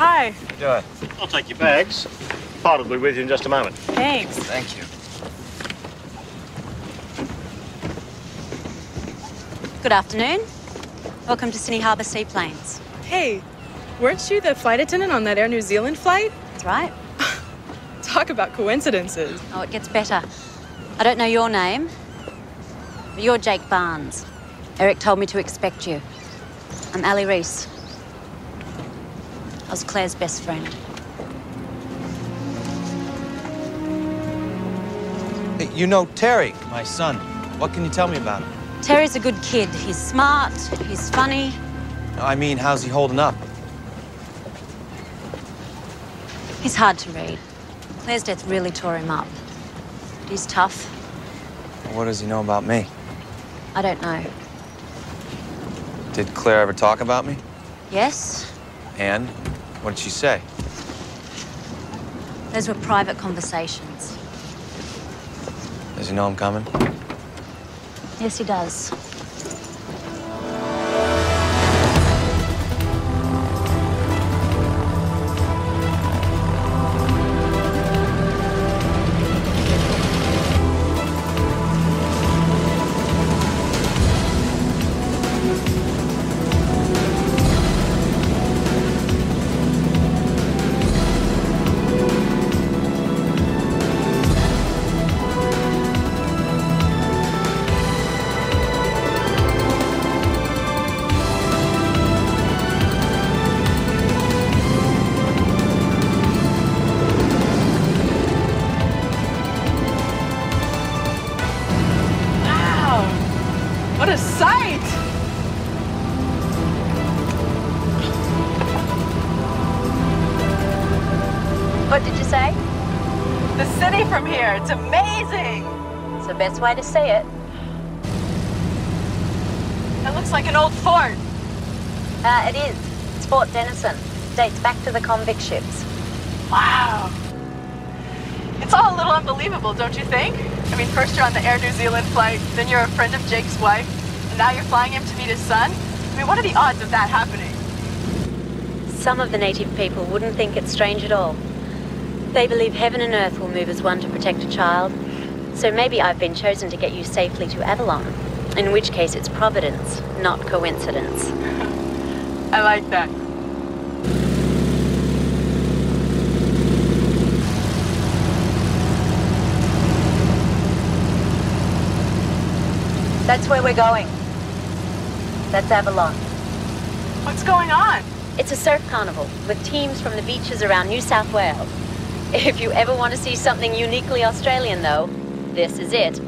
Hi. How you doing? I'll take your bags. Pilot will be with you in just a moment. Thanks. Thank you. Good afternoon. Welcome to Sydney Harbour Seaplanes. Hey, weren't you the flight attendant on that Air New Zealand flight? That's right. Talk about coincidences. Oh, it gets better. I don't know your name, but you're Jake Barnes. Eric told me to expect you. I'm Ali Reese. I was Claire's best friend. Hey, you know Terry, my son. What can you tell me about him? Terry's a good kid. He's smart, he's funny. I mean, how's he holding up? He's hard to read. Claire's death really tore him up. But he's tough. What does he know about me? I don't know. Did Claire ever talk about me? Yes? And what did she say? Those were private conversations. Does he know I'm coming? Yes, he does. What a sight. What did you say? The city from here. It's amazing. It's the best way to say it. It looks like an old fort. Uh, it is. It's Fort Denison. Dates back to the convict ships. Wow. It's all a little unbelievable, don't you think? I mean, first you're on the Air New Zealand flight, then you're a friend of Jake's wife, and now you're flying him to meet his son? I mean, what are the odds of that happening? Some of the native people wouldn't think it strange at all. They believe heaven and earth will move as one to protect a child. So maybe I've been chosen to get you safely to Avalon. In which case it's providence, not coincidence. I like that. That's where we're going. That's Avalon. What's going on? It's a surf carnival with teams from the beaches around New South Wales. If you ever want to see something uniquely Australian, though, this is it.